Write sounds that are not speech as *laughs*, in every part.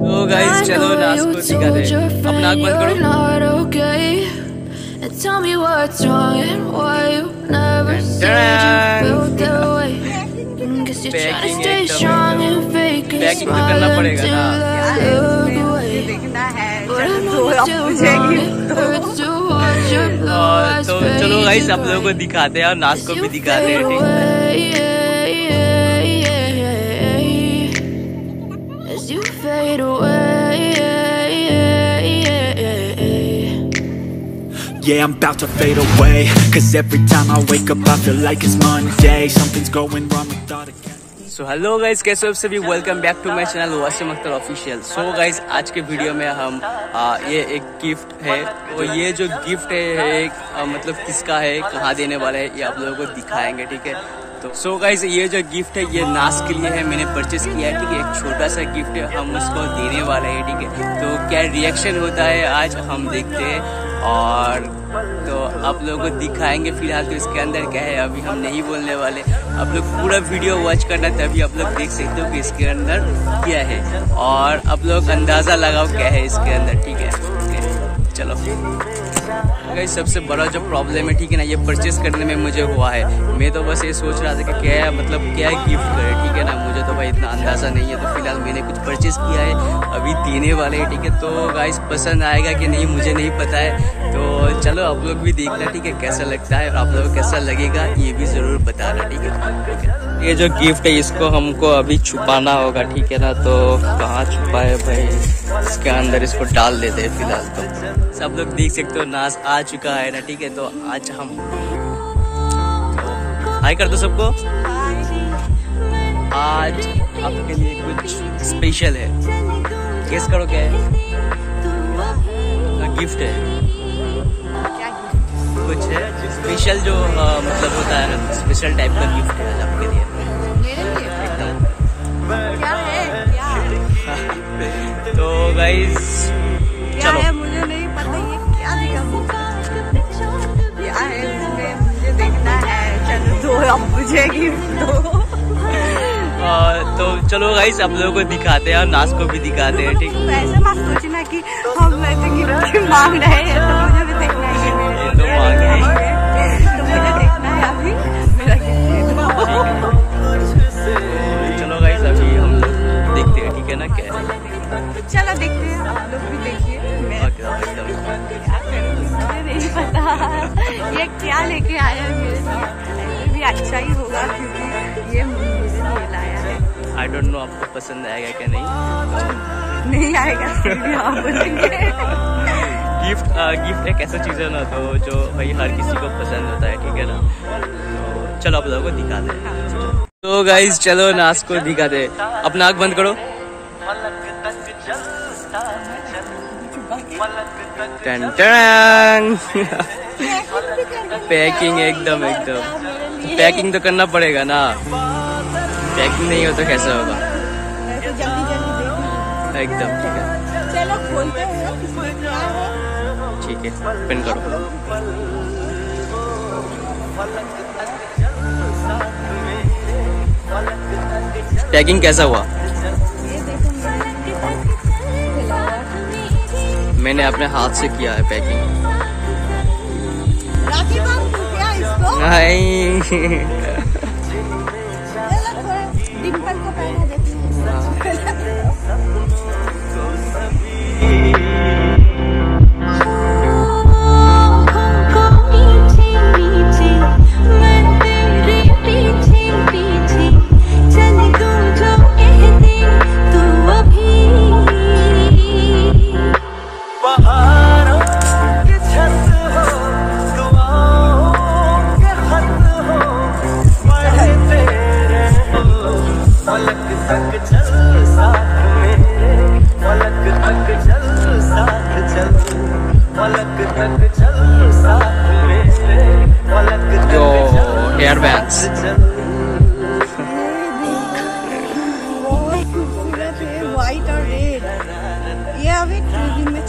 तो गाइस चलो नाच को दिखा अपना आँख बंद करो And tell me what's wrong and why you never said you felt that way Guess you're trying to stay strong and fake it Smile until I look away But I know it's too wrong, it hurts to watch your blue eyes तो चलो guys आप लोगों Yeah, I'm about to fade away. Cause every time I wake up I feel like it's Monday. Something's going wrong with all the so hello guys कैसे हो सभी? Welcome back to my channel Wasim Akhtar official so guys आज के video में हम आ, ये एक gift है। और ये जो गिफ्ट है एक आ, मतलब किसका है कहाँ देने वाला है ये आप लोगों को दिखाएँगे ठीक है? तो। सो so गाइज़ ये जो गिफ्ट है, ये नास के लिए है। मैंने परचेस किया है, ठीक है? एक छोटा सा गिफ्ट है, हम उसको देने वाले हैं, ठीक है? तो क्या रिएक्शन होता है? आज हम देखते हैं। और तो आप लोगों को दिखाएँगे फ़िलहाल तो इसके अंदर क्या है। अभी हम नहीं बोलने वाले। आप लोग पूरा वीडियो वॉच करना, तभी आप लोग देख सकते हो कि इसके अंदर क्या है। और आप लोग अंदाज़ा लगाओ क्या है इसके अंदर, ठीक है? चलो। गई सबसे बड़ा जो प्रॉब्लम है, ठीक है ना, ये परचेस करने में मुझे हुआ है। मैं तो बस ये सोच रहा था कि क्या मतलब क्या गिफ्ट करे ठीक है ना? मुझे तो भाई इतना अंदाज़ा नहीं है तो फ़िलहाल मैंने कुछ परचेस किया है। अभी देने वाले हैं, ठीक है? तो गाइस पसंद आएगा कि नहीं, मुझे नहीं पता है। तो चलो, आप लोग भी देखना, ठीक है, कैसा लगता है और आप लोग कैसा लगेगा, ये भी ज़रूर बताना, ठीक है? ये जो गिफ्ट है इसको हमको अभी छुपाना होगा ठीक है ना? तो कहाँ छुपाए भाई? इसके अंदर इसको डाल देते हैं फ़िलहाल तो। सब लोग देख सकते हो नाच आ चुका है ना ठीक है? तो आज हम हाई कर दो सबको। आज आपके लिए कुछ स्पेशल है। गेस करो क्या है? गिफ्ट है। कुछ है स्पेशल जो आ, मतलब होता है ना स्पेशल टाइप का गिफ्ट है आपके लिए। क्या तो है मुझे नहीं पता ये क्या दिखा क्या है। इसमें मुझे देखना है। चलो दो अब मुझे गिफ्ट दो तो चलो गाइस आप लोगों को दिखाते हैं और नाच को भी दिखाते हैं ठीक? तो ऐसे मत सोचना कि हम ऐसे गिफ्ट मांग रहे हैं तो मुझे भी देखना है ये तो मांग रहे हैं। *laughs* डोंट नो आपको पसंद आएगा क्या नहीं। नहीं आएगा फिर भी आप बोलेंगे। गिफ्ट गिफ्ट एक ऐसा चीज़ है ना तो जो भाई हर किसी को पसंद होता है ठीक है ना? तो चलो आप लोगों को दिखा दे तो गाइस चलो नाच को दिखाते हैं। अपना आँख बंद करो। Ton ton. पैकिंग एकदम एकदम। पैकिंग तो करना पड़ेगा ना। पैकिंग नहीं हो तो कैसा होगा? एकदम ठीक है। चलो खोलते हैं ठीक है पिन करो। पैकिंग कैसा हुआ? मैंने अपने हाथ से किया है पैकिंग नहीं। *laughs* Dimple ko pala, definitely.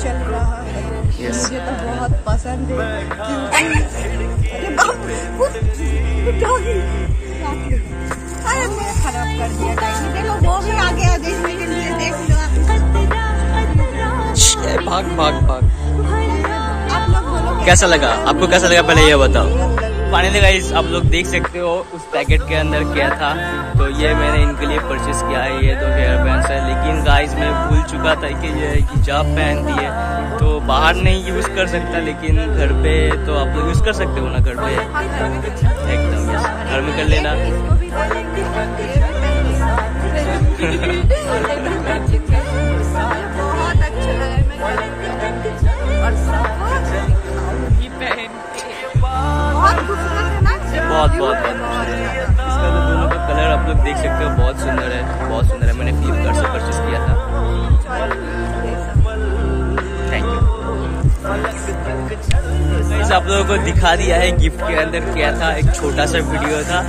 चल रहा है। Yes. मुझे तो बहुत पसंद है। अरे मैं खराब कर दिया। टाइम देखो वो भी आ गया देखने के लिए देख लो भाग भाग भाग। कैसा लगा? आपको कैसा लगा? पहले ये बताओ। फाइनली गाइस आप लोग देख सकते हो उस पैकेट के अंदर क्या था। तो ये मैंने इनके लिए परचेस किया है ये तो हेयर बैंड है। लेकिन गाइस मैं भूल चुका था कि ये हिजाब पहनती है। तो बाहर नहीं यूज़ कर सकता लेकिन घर पे तो आप लोग यूज़ कर सकते हो ना घर पे? एकदम घर में कर लेना। *laughs* *laughs* देख सकते हो, बहुत सुंदर है, बहुत सुंदर है। मैंने फ्लिपकार्ट से परचेस किया था। गाइस आप लोगों को दिखा दिया है गिफ्ट के अंदर क्या था। एक छोटा सा वीडियो था।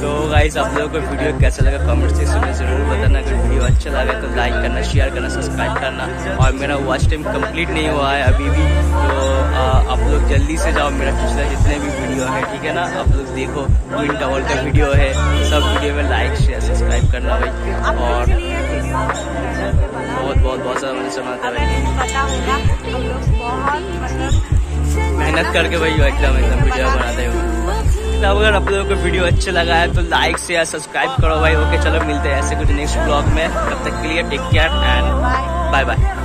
तो गाइस आप लोगों को वीडियो कैसा लगा कमेंट सेक्शन में ज़रूर बताना। अच्छा लगा तो लाइक करना शेयर करना सब्सक्राइब करना। और मेरा वॉच टाइम कंप्लीट नहीं हुआ है अभी भी तो आप लोग जल्दी से जाओ मेरा पिछला जितने भी वीडियो है ठीक है ना? आप लोग देखो ट्विन टावर का वीडियो है सब वीडियो में लाइक शेयर सब्सक्राइब करना भाई। और बहुत बहुत बहुत सारा लोग बहुत मतलब मेहनत करके भाई एकदम एकदम वीडियो बनाते हो तो अगर आप लोगों को वीडियो अच्छा लगा है तो लाइक से या सब्सक्राइब करो भाई। ओके चलो मिलते हैं ऐसे कुछ नेक्स्ट ब्लॉग में। तब तक के लिए take care and bye bye